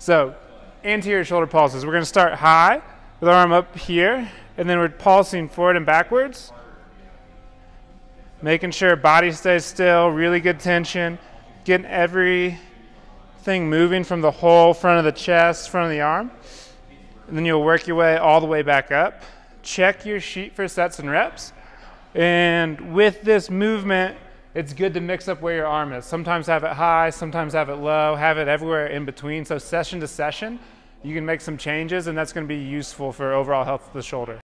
So anterior shoulder pulses. We're going to start high with our arm up here, and then we're pulsing forward and backwards. Making sure body stays still, really good tension, getting everything moving from the whole front of the chest, front of the arm. And then you'll work your way all the way back up. Check your sheet for sets and reps. And with this movement, it's good to mix up where your arm is. Sometimes have it high, sometimes have it low, have it everywhere in between. So session to session, you can make some changes and that's gonna be useful for overall health of the shoulder.